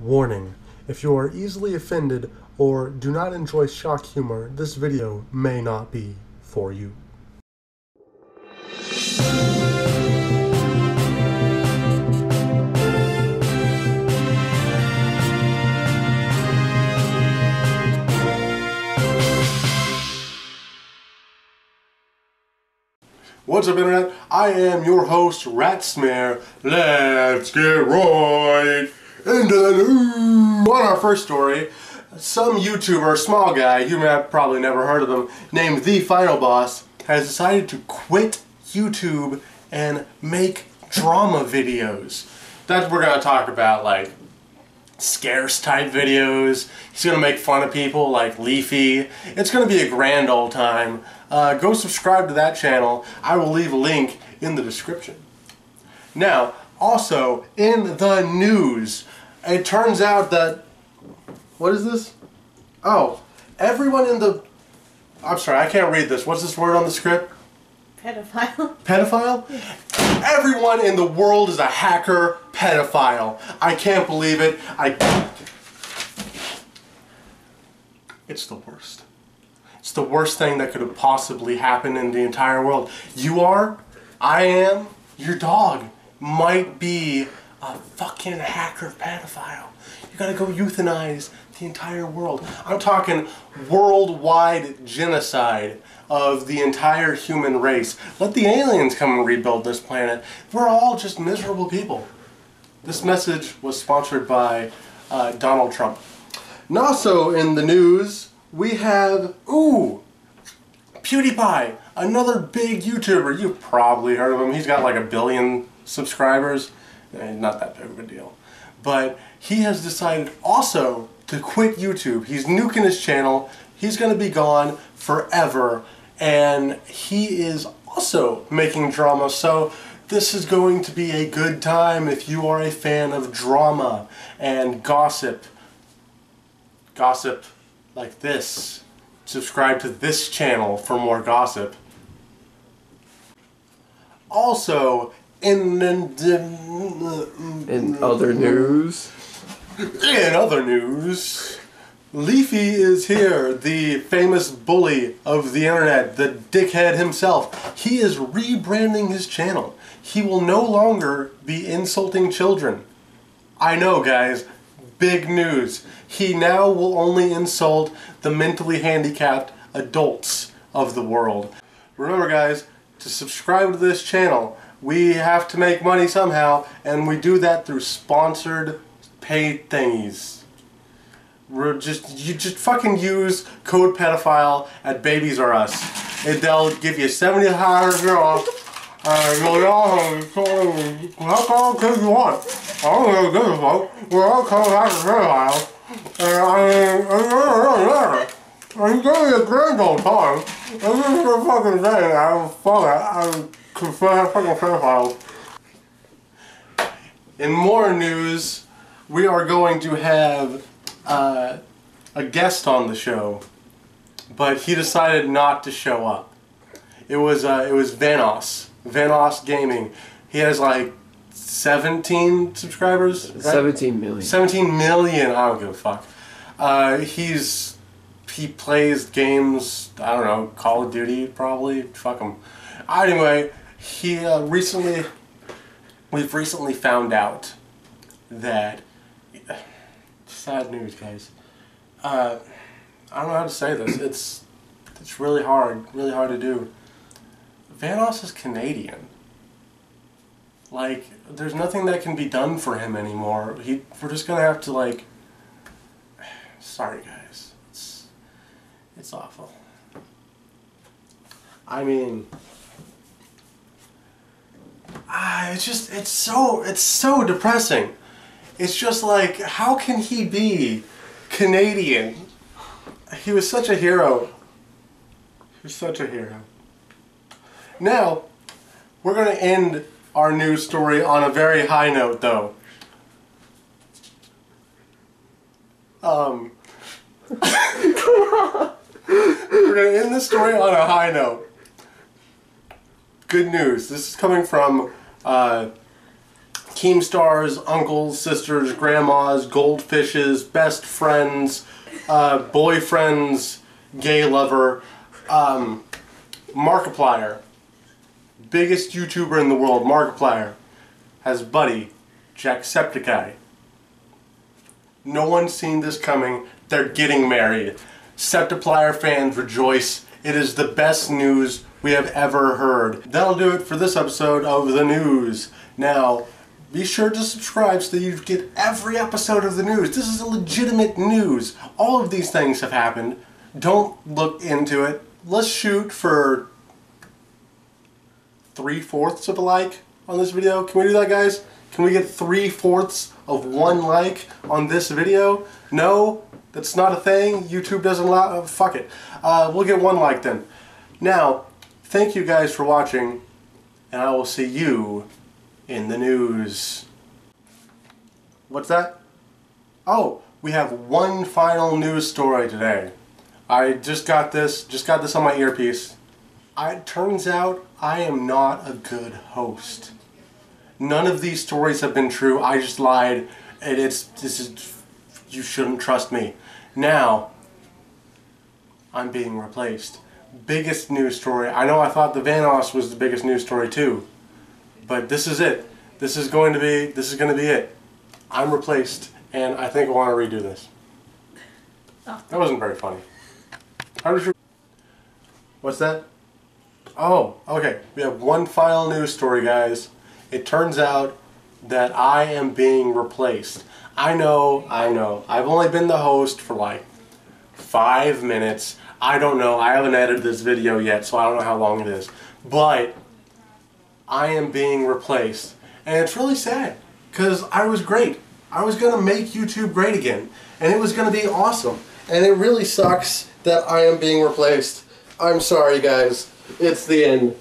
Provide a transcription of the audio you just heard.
Warning, if you are easily offended or do not enjoy shock humor, this video may not be for you. What's up, Internet? I am your host, Ratsmare. Let's get right On our first story, some YouTuber, small guy, you have probably never heard of him, named The Final Boss, has decided to quit YouTube and make drama videos. That's what we're going to talk about, like scarce type videos. He's going to make fun of people like Leafy. It's going to be a grand old time. Uh, go subscribe to that channel. I will leave a link in the description. Now, also in the news, it turns out that what is this? Oh, everyone in the I'm sorry, I can't read this. What's this word on the script? Pedophile. Pedophile? Everyone in the world is a hacker pedophile. I can't believe it. I It's the worst. It's the worst thing that could have possibly happened in the entire world. You are, I am, your dog might be a fucking hacker pedophile. You gotta go euthanize the entire world. I'm talking worldwide genocide of the entire human race. Let the aliens come and rebuild this planet. We're all just miserable people. This message was sponsored by uh, Donald Trump. And also in the news, we have, ooh, PewDiePie, another big YouTuber. You've probably heard of him. He's got like a billion subscribers. Eh, not that big of a deal. But he has decided also to quit YouTube. He's nuking his channel. He's going to be gone forever. And he is also making drama. So this is going to be a good time if you are a fan of drama and gossip. Gossip like this. Subscribe to this channel for more gossip. Also, in, in, in other news, in other news, Leafy is here, the famous bully of the internet, the dickhead himself. He is rebranding his channel. He will no longer be insulting children. I know, guys, big news. He now will only insult the mentally handicapped adults of the world. Remember guys, to subscribe to this channel, we have to make money somehow, and we do that through sponsored paid thingies. We're just you just fucking use code pedophile at Babies R Us. And they'll give you 70 dollars off. Uh, you'll how long kids you want? I don't know give a fuck. We're all coming back to pedophile. And I mean, I'm getting a grand old time. I'm just a fucking day. I'm fucking, I'm. In more news, we are going to have uh, a guest on the show, but he decided not to show up. It was uh, it was Vanoss, Vanoss Gaming. He has like 17 subscribers. Right? 17 million. 17 million. I don't give a fuck. Uh, he's he plays games. I don't know, Call of Duty probably. Fuck him. Anyway, he uh, recently we've recently found out that sad news, guys. Uh, I don't know how to say this. It's it's really hard, really hard to do. Vanoss is Canadian. Like, there's nothing that can be done for him anymore. He, we're just gonna have to like. Sorry, guys. It's it's awful. I mean, ah, it's just it's so it's so depressing. It's just like, how can he be Canadian? He was such a hero. He was such a hero. Now, we're going to end our news story on a very high note, though. Um, we're going to end the story on a high note. Good news. This is coming from uh, Keemstars, uncles, sisters, grandmas, goldfishes, best friends, uh, boyfriends, gay lover, um, Markiplier, biggest YouTuber in the world, Markiplier, has buddy, Jacksepticeye. No one's seen this coming. They're getting married. Septiplier fans rejoice. It is the best news we have ever heard. That'll do it for this episode of the news. Now, be sure to subscribe so that you get every episode of the news. This is a legitimate news. All of these things have happened. Don't look into it. Let's shoot for three fourths of a like on this video. Can we do that, guys? Can we get three fourths of one like on this video? No, that's not a thing. YouTube doesn't allow. Fuck it. Uh, we'll get one like then. Now, thank you guys for watching, and I will see you in the news. What's that? Oh, we have one final news story today. I just got this, just got this on my earpiece. It turns out I am not a good host. None of these stories have been true. I just lied. And it's this is you shouldn't trust me. Now I'm being replaced. Biggest news story. I know I thought the Vanoss was the biggest news story too. But this is it. This is going to be this is going to be it. I'm replaced and I think I want to redo this. Oh. That wasn't very funny. How did you What's that? Oh, okay. We have one final news story, guys. It turns out that I am being replaced. I know, I know. I've only been the host for like five minutes. I don't know. I haven't edited this video yet, so I don't know how long it is. But I am being replaced. And it's really sad because I was great. I was going to make YouTube great again. And it was going to be awesome. And it really sucks that I am being replaced. I'm sorry, guys. It's the end.